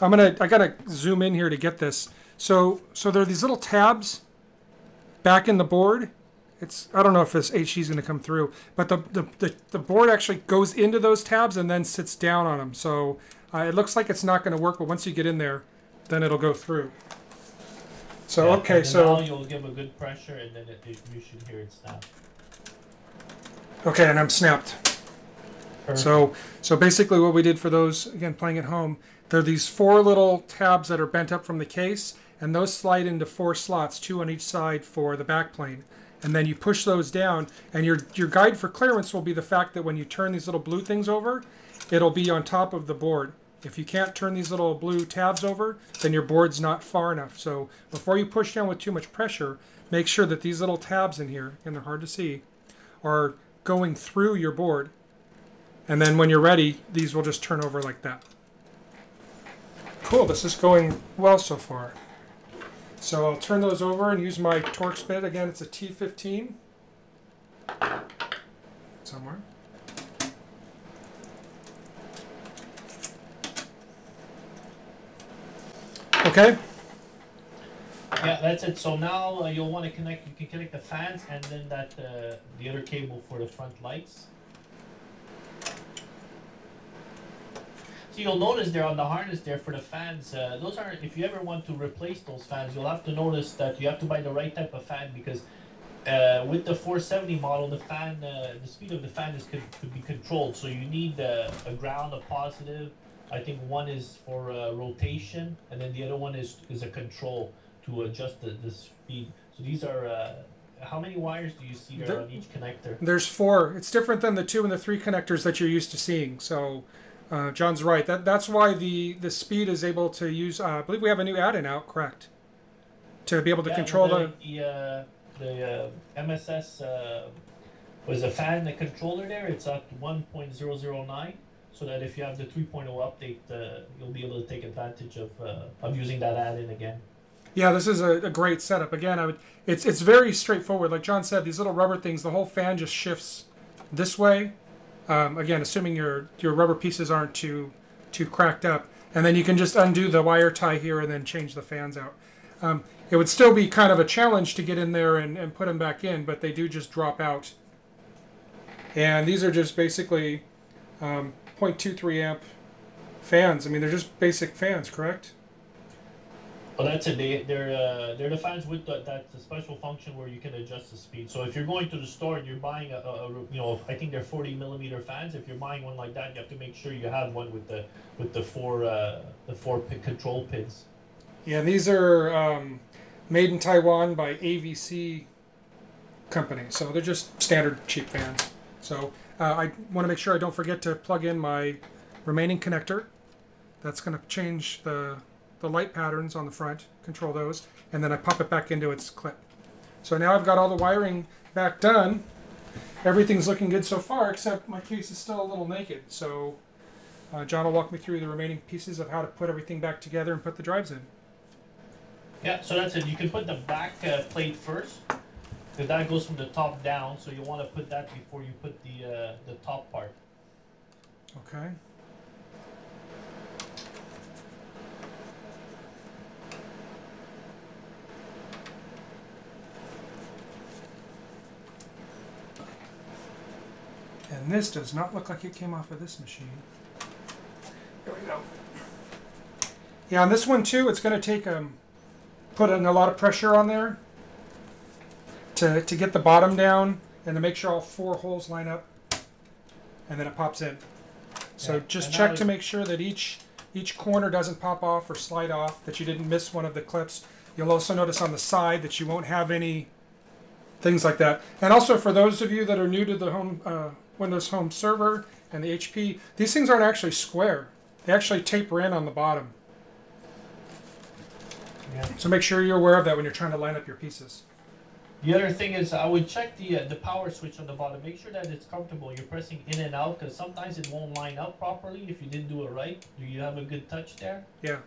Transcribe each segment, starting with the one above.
I'm gonna I gotta zoom in here to get this. So so there are these little tabs back in the board. It's I don't know if this HE is gonna come through, but the the, the, the board actually goes into those tabs and then sits down on them. So uh, it looks like it's not gonna work, but once you get in there, then it'll go through. So Yeah, okay, so now you'll give a good pressure, and then it, it, you should hear it snap. okay, and I'm snapped. Perfect. So, so basically, what we did for those again playing at home, there are these four little tabs that are bent up from the case, and those slide into four slots, two on each side for the back plane. And then you push those down, and your your guide for clearance will be the fact that when you turn these little blue things over, it'll be on top of the board. If you can't turn these little blue tabs over, then your board's not far enough. So before you push down with too much pressure, make sure that these little tabs in here, and they're hard to see, are going through your board. And then when you're ready, these will just turn over like that. Cool, this is going well so far. So I'll turn those over and use my Torx bit. Again, it's a T15. Somewhere. Okay, Yeah, that's it. So now uh, you'll want to connect. You can connect the fans and then that uh, the other cable for the front lights. So you'll notice there on the harness there for the fans. Uh, those are if you ever want to replace those fans, you'll have to notice that you have to buy the right type of fan because uh, with the 470 model, the fan, uh, the speed of the fan is could, could be controlled. So you need uh, a ground, a positive. I think one is for uh, rotation, and then the other one is is a control to adjust the, the speed. So these are uh, how many wires do you see there There- on each connector? there's four. It's different than the two and the three connectors that you're used to seeing. So uh, John's right. That that's why the the speed is able to use. Uh, I believe we have a new add-in out, correct? To be able to Yeah, control the. the uh, the uh, MSS uh, was a fan the controller there. It's at one point zero zero nine. So that if you have the 3.0 update, uh, you'll be able to take advantage of uh, of using that add-in again. Yeah, this is a, a great setup. Again, I would. It's it's very straightforward. Like John said, these little rubber things. The whole fan just shifts this way. Um, again, assuming your your rubber pieces aren't too too cracked up, and then you can just undo the wire tie here and then change the fans out. Um, it would still be kind of a challenge to get in there and, and put them back in, but they do just drop out. And these are just basically um, 0.23 amp fans. I mean, they're just basic fans, correct? Well, that's it. They they're uh, they're the fans with the, that special function where you can adjust the speed. So if you're going to the store and you're buying a, a, a you know I think they're 40 millimeter fans. If you're buying one like that, you have to make sure you have one with the with the four uh, the four control pins. Yeah, these are um, made in Taiwan by AVC company, so they're just standard cheap fans. So uh, I want to make sure I don't forget to plug in my remaining connector. That's going to change the the light patterns on the front, control those, and then I pop it back into its clip. So now I've got all the wiring back done. Everything's looking good so far, except my case is still a little naked. So uh, John will walk me through the remaining pieces of how to put everything back together and put the drives in. Yeah, so that's it. You can put the back uh, plate first. Because that goes from the top down, so you want to put that before you put the uh, the top part. Okay. And this does not look like it came off of this machine. There we go. Yeah, on this one too, it's going to take um, putting a lot of pressure on there to, to get the bottom down and to make sure all four holes line up and then it pops in. So Yeah, just and check to make sure that each each corner doesn't pop off or slide off, that you didn't miss one of the clips. You'll also notice on the side that you won't have any things like that. And also for those of you that are new to the home uh, Windows Home Server and the HP, these things aren't actually square. They actually taper in on the bottom. Yeah. So make sure you're aware of that when you're trying to line up your pieces. The other thing is, I would check the uh, the power switch on the bottom. Make sure that it's comfortable. You're pressing in and out because sometimes it won't line up properly if you didn't do it right. Do you have a good touch there? Yeah.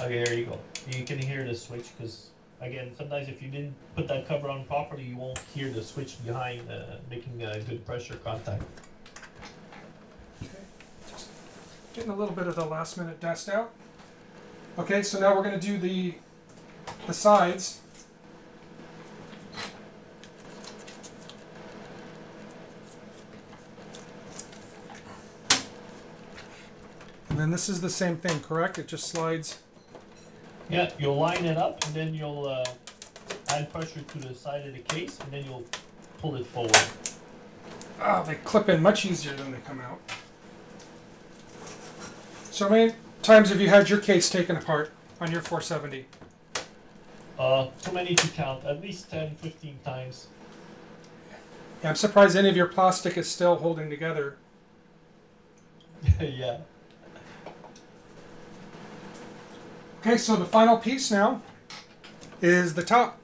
Okay, there you go. You can hear the switch because again, sometimes if you didn't put that cover on properly, you won't hear the switch behind uh, making a good pressure contact. Okay. Just getting a little bit of the last minute dust out. Okay, so now we're going to do the the sides. And then this is the same thing, correct? It just slides. Yeah, you'll line it up and then you'll uh, add pressure to the side of the case and then you'll pull it forward. Oh, they clip in much easier than they come out. So how many times have you had your case taken apart on your 470? Uh, too many to count, at least 10, 15 times. Yeah, I'm surprised any of your plastic is still holding together. yeah. Okay, so the final piece now is the top.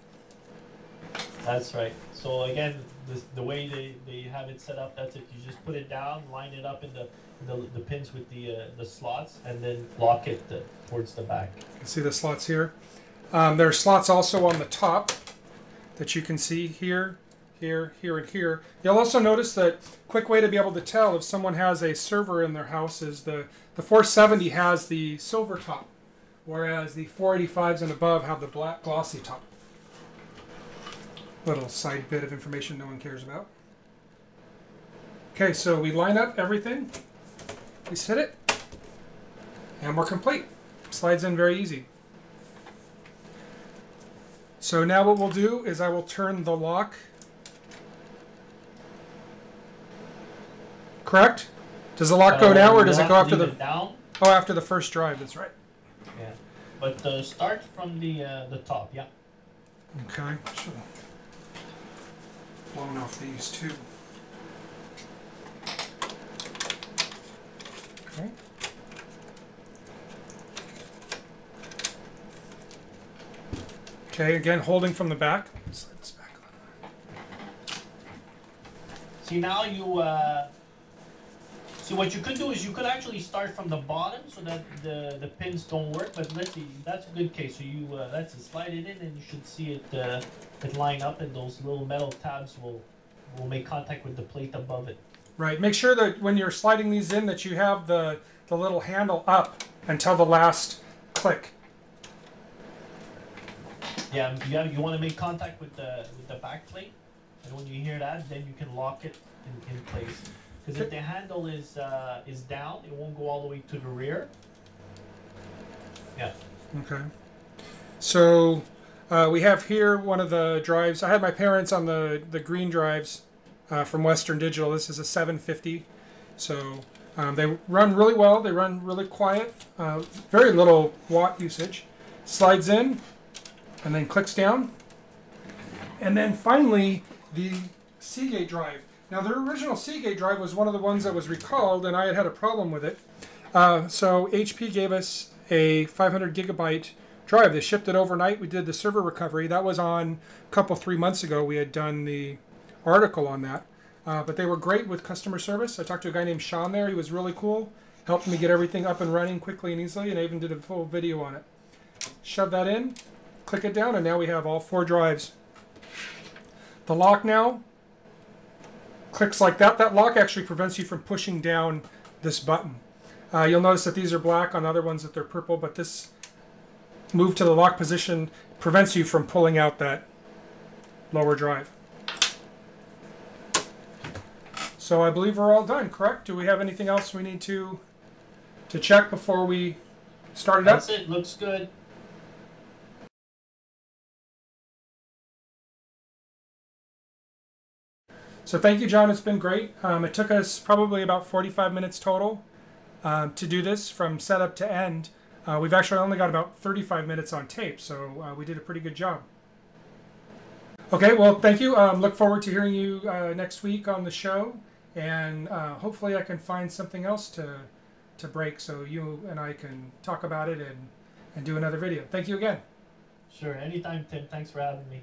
That's right. So again, the, the way they, they have it set up, that's it. You just put it down, line it up in the the, the pins with the uh, the slots, and then lock it uh, towards the back. You can see the slots here. Um, there are slots also on the top that you can see here, here, here, and here. You'll also notice that quick way to be able to tell if someone has a server in their house is the, the 470 has the silver top, whereas the 485s and above have the black glossy top. Little side bit of information no one cares about. Okay, so we line up everything. We set it, and we're complete. Slides in very easy. So now what we'll do is I will turn the lock. Correct? Does the lock go Uh, now or does it go after the down? Oh, after the first drive, that's right. Yeah. But uh, start from the uh, the top. Yeah. Okay. Should have blown off these two. Okay. Okay, again holding from the back. Slide this back a little. See now you. Uh, see what you could do is you could actually start from the bottom so that the the pins don't work. But let's see, that's a good case. So you uh, let's see, slide it in and you should see it uh, it line up and those little metal tabs will will make contact with the plate above it. Right. Make sure that when you're sliding these in that you have the, the little handle up until the last click. Yeah, you have, you want to make contact with the with the back plate, and when you hear that, then you can lock it in, in place. Because if the handle is uh, is down, it won't go all the way to the rear. Yeah. Okay. So uh, we have here one of the drives. I had my parents on the, the green drives uh, from Western Digital. This is a 750. So um, they run really well. They run really quiet. Uh, very little watt usage. Slides in and then clicks down. And then finally, the Seagate drive. Now, the original Seagate drive was one of the ones that was recalled, and I had had a problem with it. Uh, so HP gave us a 500 gigabyte drive. They shipped it overnight. We did the server recovery. That was on a couple, three months ago. We had done the article on that. Uh, but they were great with customer service. I talked to a guy named Sean there. He was really cool. Helped me get everything up and running quickly and easily, and I even did a full video on it. Shove that in, click it down, and now we have all four drives. The lock now clicks like that. That lock actually prevents you from pushing down this button. Uh, you'll notice that these are black on other ones that they're purple, but this move to the lock position prevents you from pulling out that lower drive. So I believe we're all done, correct? Do we have anything else we need to to check before we start it up? That's it. Looks good. So thank you, John. It's been great. Um, it took us probably about 45 minutes total um, to do this from setup to end. Uh, we've actually only got about 35 minutes on tape, so uh, we did a pretty good job. Okay, well, thank you. Um, look forward to hearing you uh, next week on the show, and uh, hopefully I can find something else to to break so you and I can talk about it and and do another video. Thank you again. Sure. Anytime, Tim. Thanks for having me.